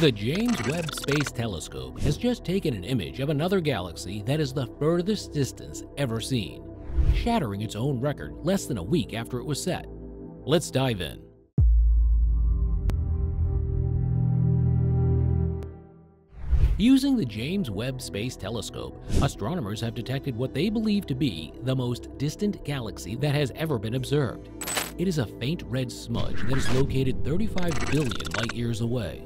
The James Webb Space Telescope has just taken an image of another galaxy that is the furthest distance ever seen, shattering its own record less than a week after it was set. Let's dive in. Using the James Webb Space Telescope, astronomers have detected what they believe to be the most distant galaxy that has ever been observed. It is a faint red smudge that is located 35 billion light years away.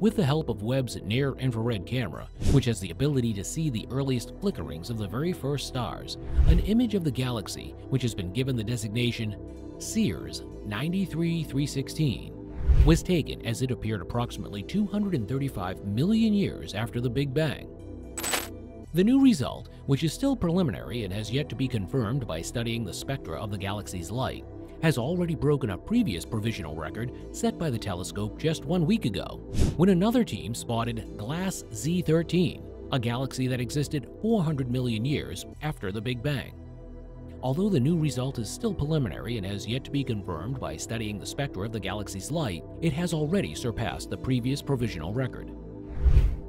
With the help of Webb's near-infrared camera, which has the ability to see the earliest flickerings of the very first stars, an image of the galaxy, which has been given the designation CEERS 93316, was taken as it appeared approximately 235 million years after the Big Bang. The new result, which is still preliminary and has yet to be confirmed by studying the spectra of the galaxy's light, has already broken a previous provisional record set by the telescope just one week ago, when another team spotted GLASS Z13, a galaxy that existed 400 million years after the Big Bang. Although the new result is still preliminary and has yet to be confirmed by studying the spectra of the galaxy's light, it has already surpassed the previous provisional record.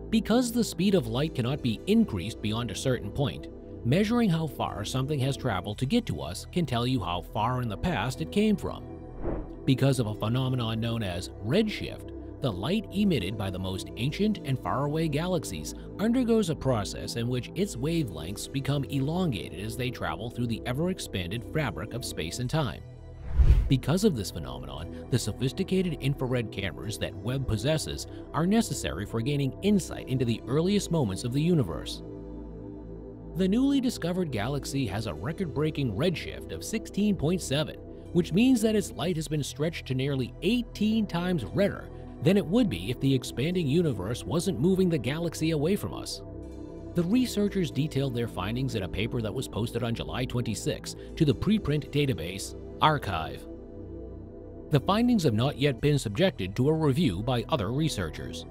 Because the speed of light cannot be increased beyond a certain point, Measuring how far something has traveled to get to us can tell you how far in the past it came from. Because of a phenomenon known as redshift, the light emitted by the most ancient and faraway galaxies undergoes a process in which its wavelengths become elongated as they travel through the ever-expanded fabric of space and time. Because of this phenomenon, the sophisticated infrared cameras that Webb possesses are necessary for gaining insight into the earliest moments of the universe. The newly discovered galaxy has a record-breaking redshift of 16.7, which means that its light has been stretched to nearly 18 times redder than it would be if the expanding universe wasn't moving the galaxy away from us. The researchers detailed their findings in a paper that was posted on July 26 to the preprint database arXiv. The findings have not yet been subjected to a review by other researchers.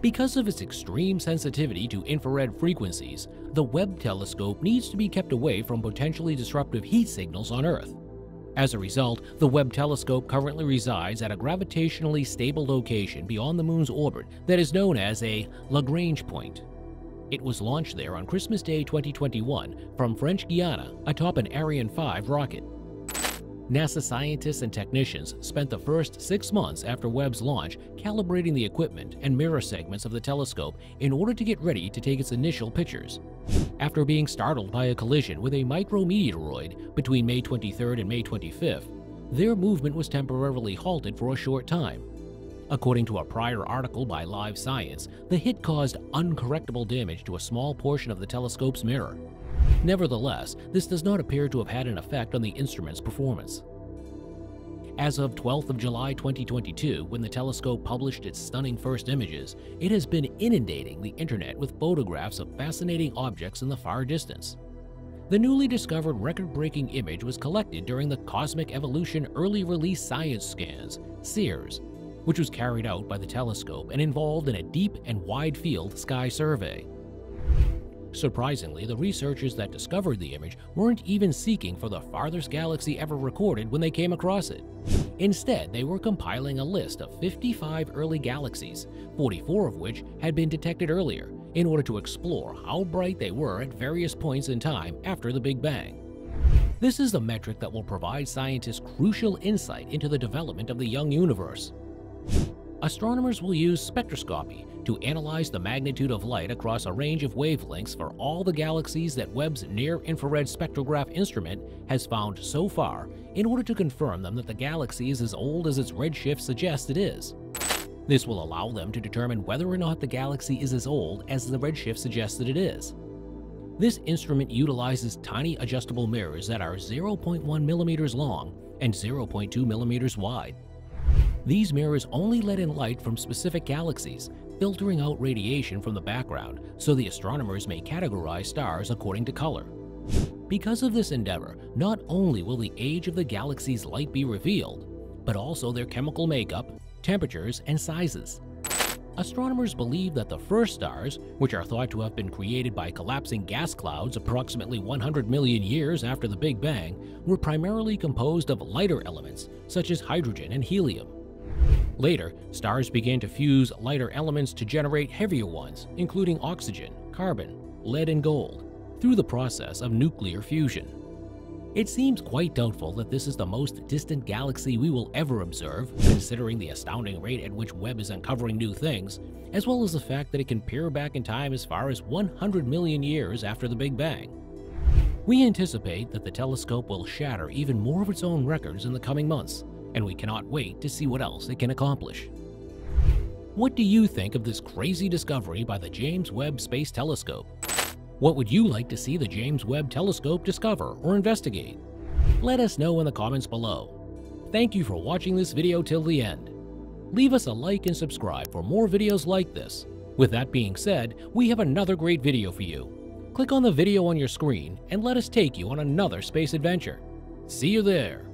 Because of its extreme sensitivity to infrared frequencies, the Webb telescope needs to be kept away from potentially disruptive heat signals on Earth. As a result, the Webb telescope currently resides at a gravitationally stable location beyond the Moon's orbit that is known as a Lagrange point. It was launched there on Christmas Day 2021 from French Guiana atop an Ariane 5 rocket. NASA scientists and technicians spent the first six months after Webb's launch calibrating the equipment and mirror segments of the telescope in order to get ready to take its initial pictures. After being startled by a collision with a micrometeoroid between May 23rd and May 25th, their movement was temporarily halted for a short time. According to a prior article by Live Science, the hit caused uncorrectable damage to a small portion of the telescope's mirror. Nevertheless, this does not appear to have had an effect on the instrument's performance. As of 12th of July 2022, when the telescope published its stunning first images, it has been inundating the internet with photographs of fascinating objects in the far distance. The newly discovered record-breaking image was collected during the Cosmic Evolution Early Release Science Scans, CEERS, which was carried out by the telescope and involved in a deep and wide-field sky survey. Surprisingly, the researchers that discovered the image weren't even seeking for the farthest galaxy ever recorded when they came across it. Instead, they were compiling a list of 55 early galaxies, 44 of which had been detected earlier, in order to explore how bright they were at various points in time after the Big Bang. This is the metric that will provide scientists crucial insight into the development of the young universe. Astronomers will use spectroscopy to analyze the magnitude of light across a range of wavelengths for all the galaxies that Webb's near-infrared spectrograph instrument has found so far in order to confirm them that the galaxy is as old as its redshift suggests it is. This will allow them to determine whether or not the galaxy is as old as the redshift suggests that it is. This instrument utilizes tiny adjustable mirrors that are 0.1 millimeters long and 0.2 millimeters wide. These mirrors only let in light from specific galaxies, filtering out radiation from the background so the astronomers may categorize stars according to color. Because of this endeavor, not only will the age of the galaxy's light be revealed, but also their chemical makeup, temperatures, and sizes. Astronomers believe that the first stars, which are thought to have been created by collapsing gas clouds approximately 100 million years after the Big Bang, were primarily composed of lighter elements such as hydrogen and helium. Later, stars began to fuse lighter elements to generate heavier ones, including oxygen, carbon, lead, and gold, through the process of nuclear fusion. It seems quite doubtful that this is the most distant galaxy we will ever observe, considering the astounding rate at which Webb is uncovering new things, as well as the fact that it can peer back in time as far as 100 million years after the Big Bang. We anticipate that the telescope will shatter even more of its own records in the coming months, and we cannot wait to see what else it can accomplish. What do you think of this crazy discovery by the James Webb Space Telescope? What would you like to see the James Webb Telescope discover or investigate? Let us know in the comments below. Thank you for watching this video till the end. Leave us a like and subscribe for more videos like this. With that being said, we have another great video for you. Click on the video on your screen and let us take you on another space adventure. See you there!